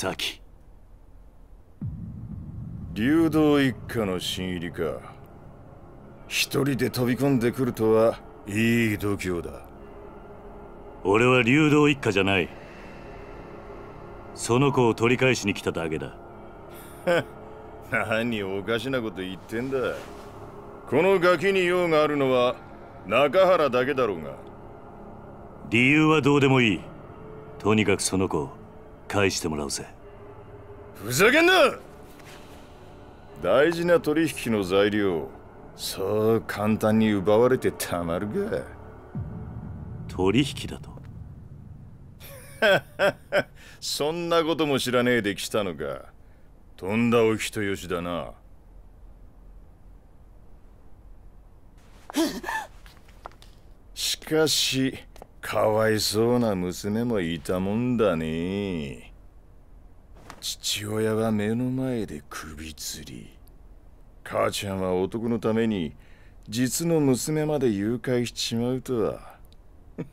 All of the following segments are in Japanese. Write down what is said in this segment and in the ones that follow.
先。流動一家の新入りか。一人で飛び込んでくるとはいい度胸だ。俺は流動一家じゃない。その子を取り返しに来ただけだ。何おかしなこと言ってんだ。このガキに用があるのは中原だけだろうが。理由はどうでもいい。とにかくその子を返してもらうぜふざけんな！大事な取引の材料そう簡単に奪われてたまるか。取引だと？そんなことも知らねえで来たのか。とんだお人よしだな。しかしかわいそうな娘もいたもんだね父親は目の前で首吊り。母ちゃんは男のために実の娘まで誘拐しちまうとは。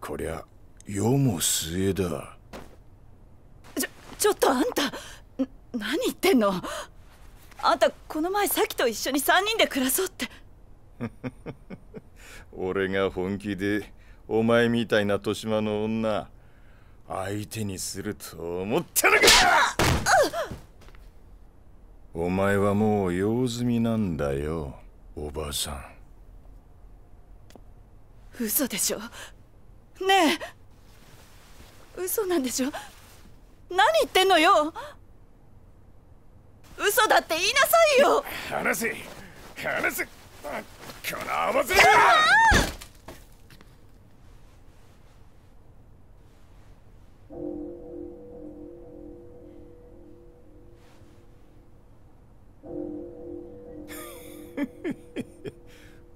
こりゃ世も末だ。ちょちょっとあんた何言ってんの？あんたこの前さきと一緒に3人で暮らそうって。俺が本気でお前みたいな豊島の女相手にすると思ったのか！お前はもう用済みなんだよおばさん。嘘でしょ？ねえ。嘘なんでしょ？何言ってんのよ？嘘だって言いなさいよ！話せ話せ。この合わせ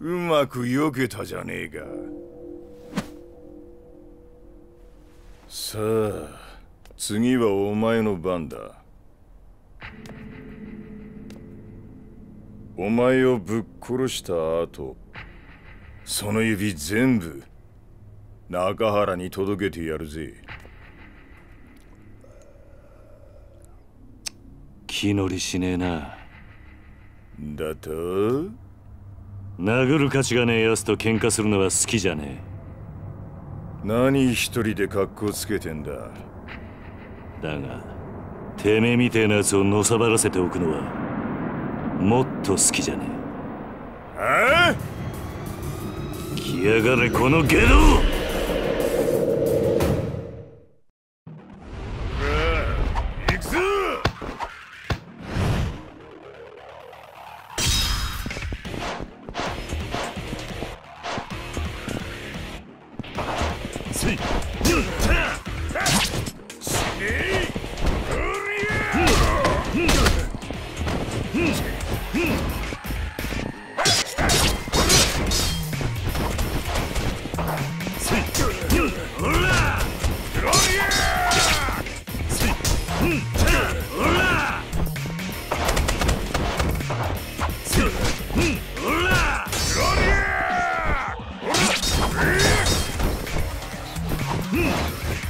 うまく避けたじゃねえか。さあ次はお前の番だ。お前をぶっ殺した後その指全部中原に届けてやるぜ。気乗りしねえな。だと？殴る価値がねえ奴と喧嘩するのは好きじゃねえ。何一人で格好つけてんだ。だがてめえみてえな奴をのさばらせておくのはもっと好きじゃねえ。ああ来やがれこのゲド Sweet.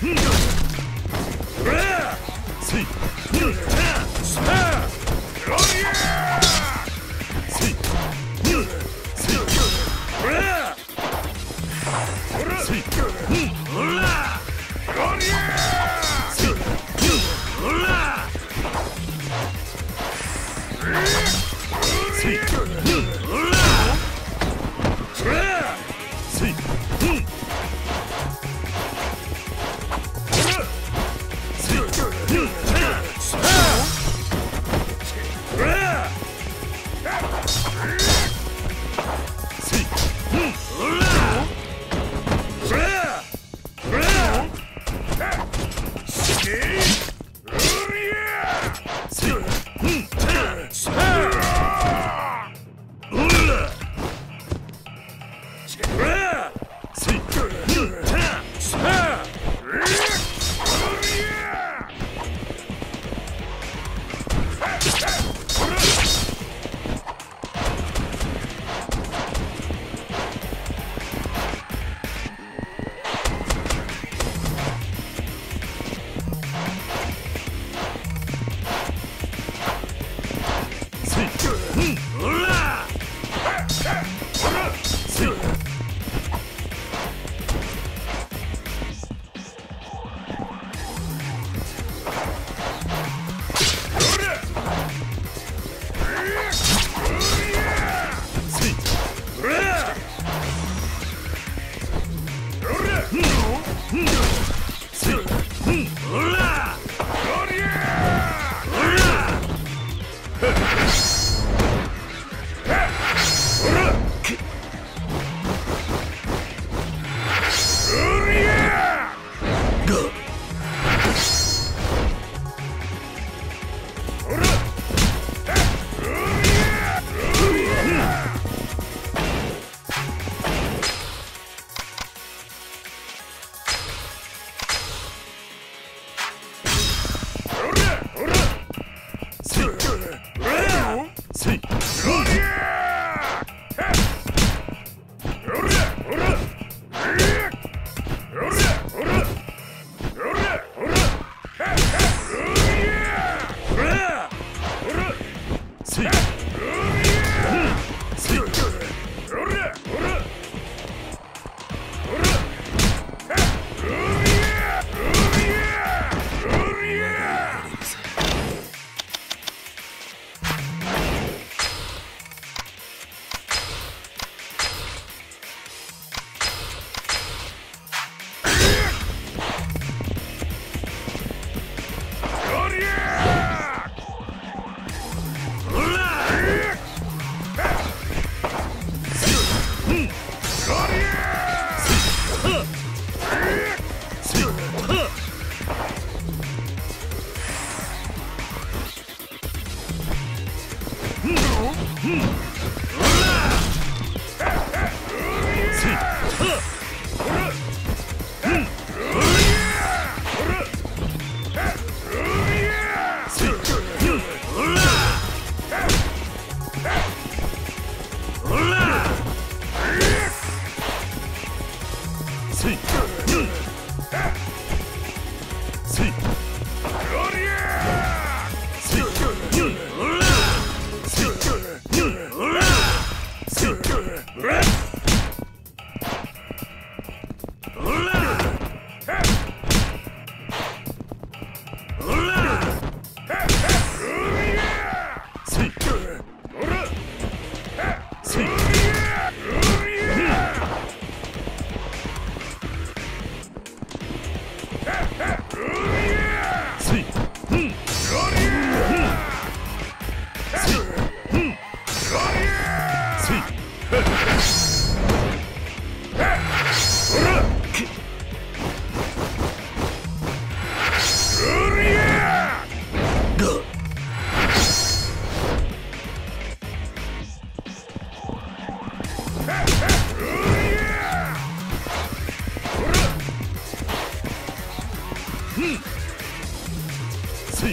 Run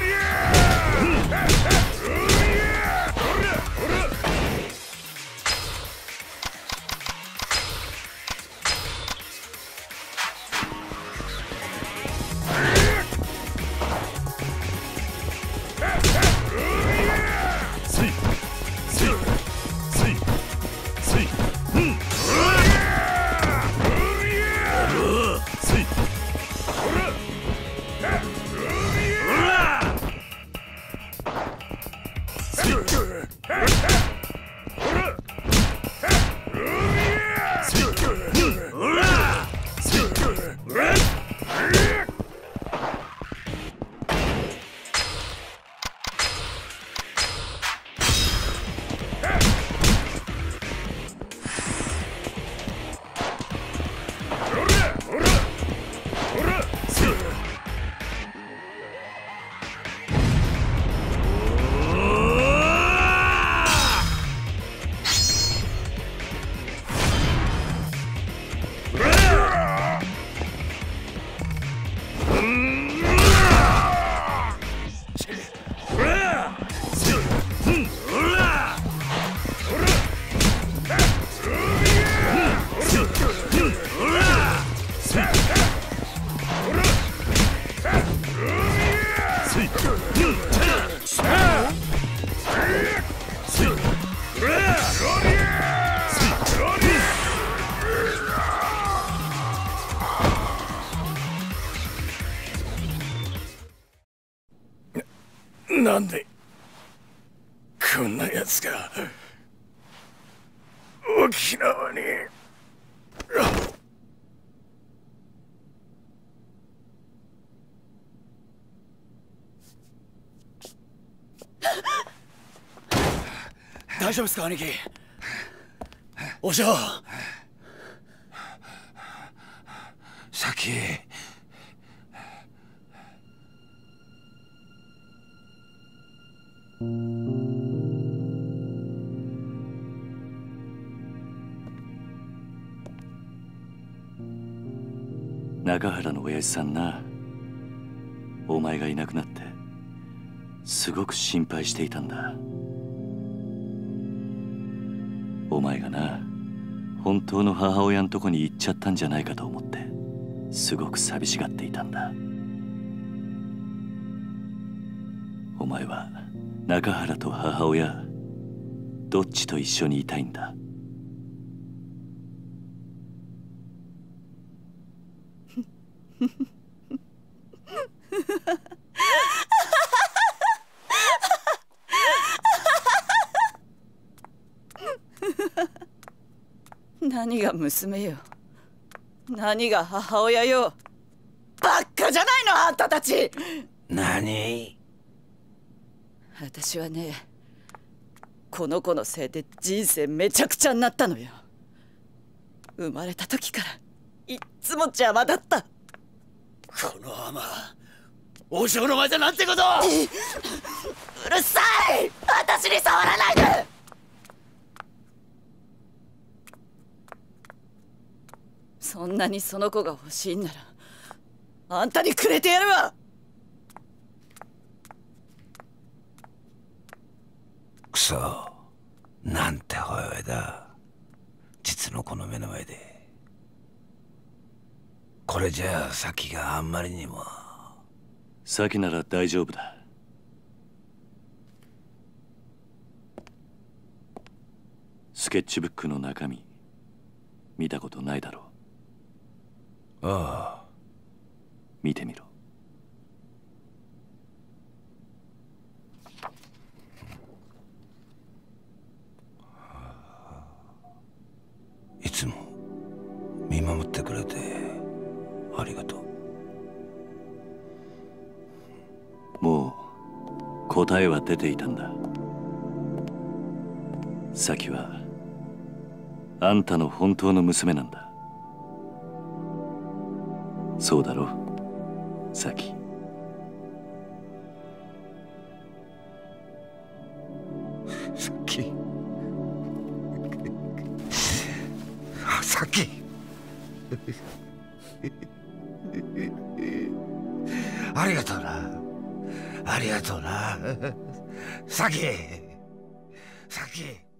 here! なんでこんなやつが沖縄に。大丈夫ですか兄貴？お嬢。先中原の親父さんな。お前がいなくなってすごく心配していたんだ。お前がな本当の母親のとこに行っちゃったんじゃないかと思ってすごく寂しがっていたんだ。お前は中原と母親どっちと一緒にいたいんだ？何が娘よ。何が母親よ。バッカじゃないのあんたたち。何？私はねこの子のせいで人生めちゃくちゃになったのよ。生まれた時からいっつも邪魔だったこのアマ王将の前でなんてこと！うるさい！私に触らないで！そんなにその子が欲しいんならあんたにくれてやるわ！クソなんてほやいだ。実の子の目の前でこれじゃあ先があんまりにも。先なら大丈夫だ。スケッチブックの中身見たことないだろう。ああ。見てみろ答えは出ていたんだ。サキはあんたの本当の娘なんだ。そうだろサキ。さっきあさっきありがとうな。ありがとうな。さっきさっき